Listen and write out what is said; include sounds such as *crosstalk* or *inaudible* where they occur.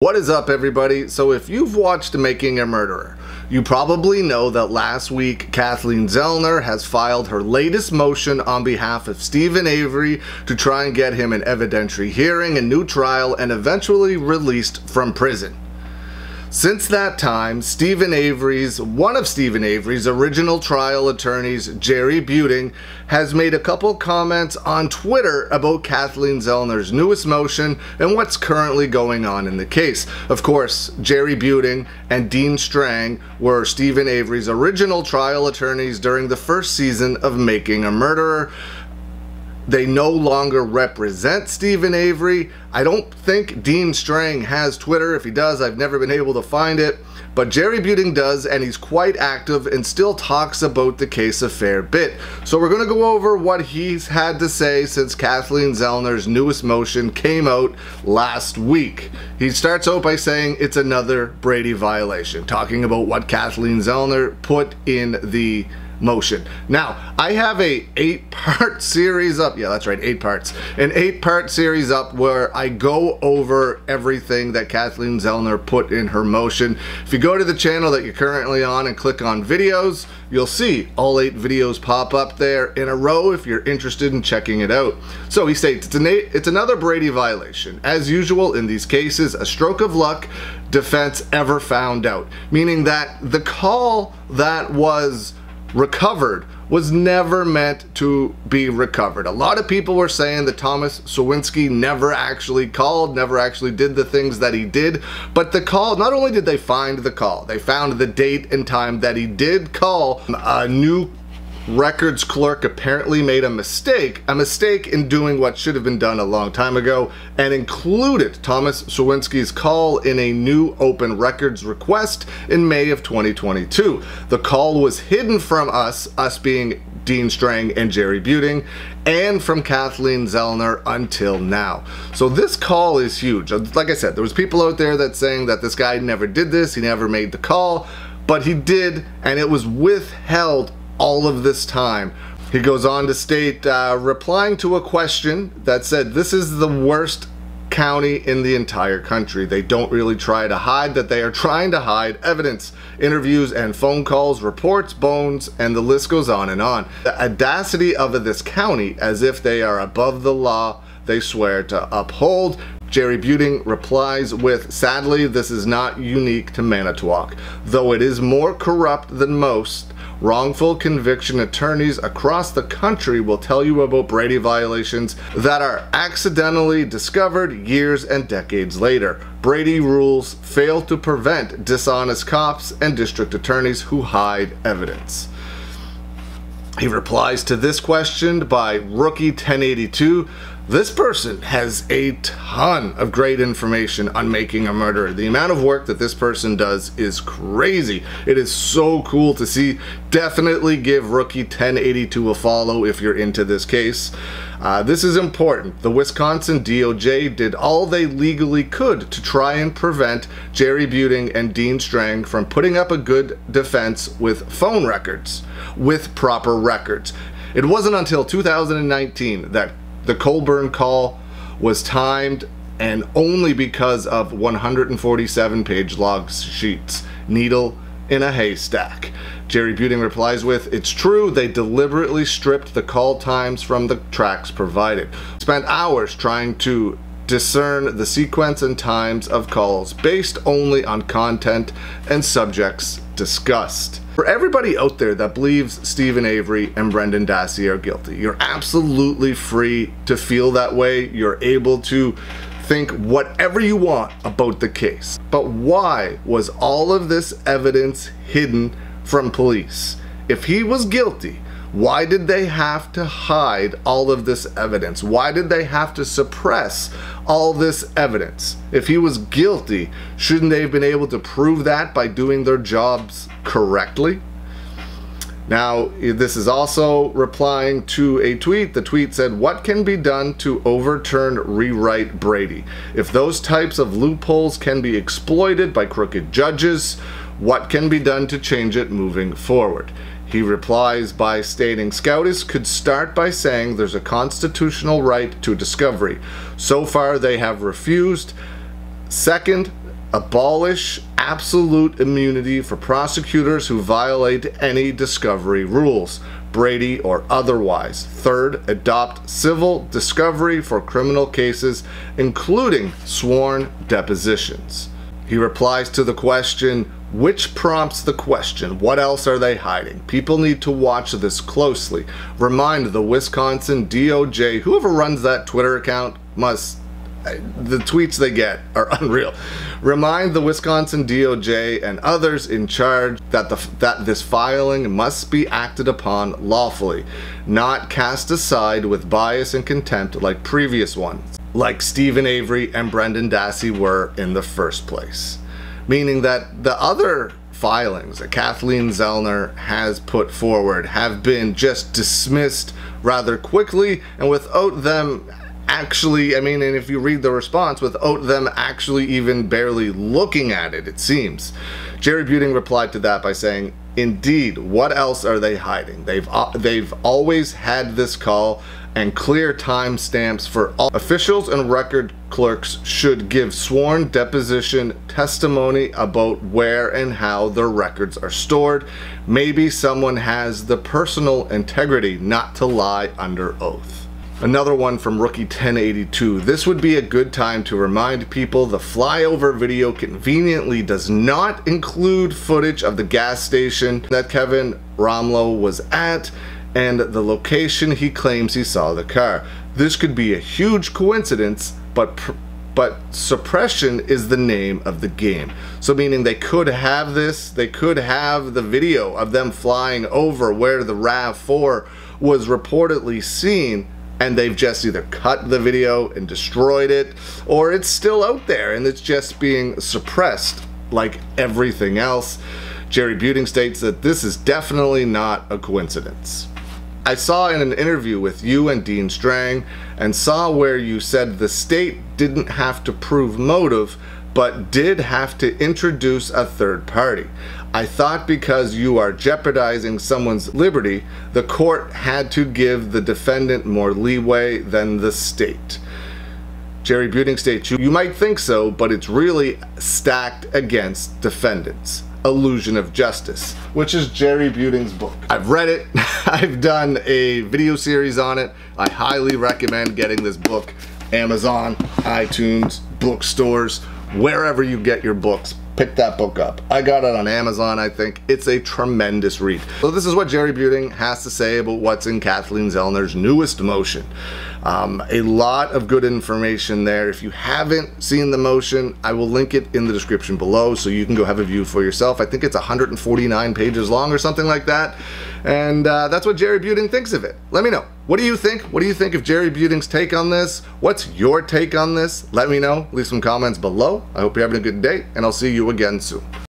What is up everybody? So if you've watched Making a Murderer, you probably know that last week Kathleen Zellner has filed her latest motion on behalf of Steven Avery to try and get him an evidentiary hearing, a new trial, and eventually released from prison. Since that time, Steven Avery's, one of Steven Avery's original trial attorneys, Jerry Buting, has made a couple comments on Twitter about Kathleen Zellner's newest motion and what's currently going on in the case. Of course, Jerry Buting and Dean Strang were Steven Avery's original trial attorneys during the first season of Making a Murderer. They no longer represent Steven Avery. I don't think Dean Strang has Twitter. If he does, I've never been able to find it. But Jerry Buting does, and he's quite active and still talks about the case a fair bit. So we're going to go over what he's had to say since Kathleen Zellner's newest motion came out last week. He starts out by saying it's another Brady violation, talking about what Kathleen Zellner put in the motion. Now, I have a eight part *laughs* series up. Yeah, that's right, eight parts. An eight part series up where I go over everything that Kathleen Zellner put in her motion. If you go to the channel that you're currently on and click on videos, you'll see all eight videos pop up there in a row if you're interested in checking it out. So he states, it's, an eight, it's another Brady violation. As usual in these cases, a stroke of luck defense ever found out. Meaning that the call that was recovered was never meant to be recovered. A lot of people were saying that Thomas Sowinski never actually called, never actually did the things that he did, but the call, not only did they find the call, they found the date and time that he did call a new records clerk apparently made a mistake, a mistake in doing what should have been done a long time ago, and included Thomas Sowinski's call in a new open records request in May of 2022. The call was hidden from us, us being Dean Strang and Jerry Buting, and from Kathleen Zellner until now. So this call is huge. Like I said, there was people out there that saying that this guy never did this, he never made the call, but he did, and it was withheld all of this time. He goes on to state, uh, replying to a question that said, This is the worst county in the entire country. They don't really try to hide that they are trying to hide evidence, interviews and phone calls, reports, bones, and the list goes on and on. The audacity of this county, as if they are above the law, they swear to uphold. Jerry Buting replies with, Sadly, this is not unique to Manitowoc, though it is more corrupt than most Wrongful conviction attorneys across the country will tell you about Brady violations that are accidentally discovered years and decades later. Brady rules fail to prevent dishonest cops and district attorneys who hide evidence. He replies to this question by Rookie 1082 this person has a ton of great information on making a murderer. The amount of work that this person does is crazy. It is so cool to see. Definitely give Rookie 1082 a follow if you're into this case. Uh, this is important. The Wisconsin DOJ did all they legally could to try and prevent Jerry Buting and Dean Strang from putting up a good defense with phone records, with proper records. It wasn't until 2019 that the Colborn call was timed and only because of 147 page log sheets. Needle in a haystack. Jerry Buting replies with, It's true, they deliberately stripped the call times from the tracks provided. Spent hours trying to discern the sequence and times of calls based only on content and subjects discussed. For everybody out there that believes Steven Avery and Brendan Dassey are guilty, you're absolutely free to feel that way. You're able to think whatever you want about the case. But why was all of this evidence hidden from police? If he was guilty, why did they have to hide all of this evidence? Why did they have to suppress all this evidence? If he was guilty, shouldn't they have been able to prove that by doing their jobs correctly? Now, this is also replying to a tweet. The tweet said, What can be done to overturn rewrite Brady? If those types of loopholes can be exploited by crooked judges, what can be done to change it moving forward? He replies by stating SCOTUS could start by saying there's a constitutional right to discovery. So far, they have refused. Second, abolish absolute immunity for prosecutors who violate any discovery rules, Brady or otherwise. Third, adopt civil discovery for criminal cases, including sworn depositions. He replies to the question, which prompts the question, what else are they hiding? People need to watch this closely. Remind the Wisconsin DOJ, whoever runs that Twitter account must the tweets they get are *laughs* unreal. Remind the Wisconsin DOJ and others in charge that the that this filing must be acted upon lawfully, not cast aside with bias and contempt like previous ones, like Steven Avery and Brendan Dassey were in the first place. Meaning that the other filings that Kathleen Zellner has put forward have been just dismissed rather quickly and without them actually, I mean, and if you read the response, without them actually even barely looking at it, it seems. Jerry Buting replied to that by saying, Indeed, what else are they hiding? They've, uh, they've always had this call and clear timestamps for all officials and record clerks should give sworn deposition testimony about where and how their records are stored. Maybe someone has the personal integrity not to lie under oath. Another one from Rookie 1082. This would be a good time to remind people the flyover video conveniently does not include footage of the gas station that Kevin Rahmlow was at and the location he claims he saw the car. This could be a huge coincidence, but but suppression is the name of the game. So meaning they could have this, they could have the video of them flying over where the RAV4 was reportedly seen and they've just either cut the video and destroyed it, or it's still out there and it's just being suppressed like everything else. Jerry Buting states that this is definitely not a coincidence. I saw in an interview with you and Dean Strang and saw where you said the state didn't have to prove motive but did have to introduce a third party. I thought because you are jeopardizing someone's liberty, the court had to give the defendant more leeway than the state. Jerry Buting states, you might think so, but it's really stacked against defendants. Illusion of Justice, which is Jerry Buting's book. I've read it, *laughs* I've done a video series on it. I highly recommend getting this book. Amazon, iTunes, bookstores, wherever you get your books pick that book up. I got it on Amazon, I think. It's a tremendous read. So this is what Jerry Buting has to say about what's in Kathleen Zellner's newest motion. Um, a lot of good information there. If you haven't seen the motion, I will link it in the description below so you can go have a view for yourself. I think it's 149 pages long or something like that. And uh, that's what Jerry Buting thinks of it. Let me know. What do you think? What do you think of Jerry Buting's take on this? What's your take on this? Let me know. Leave some comments below. I hope you're having a good day, and I'll see you again soon.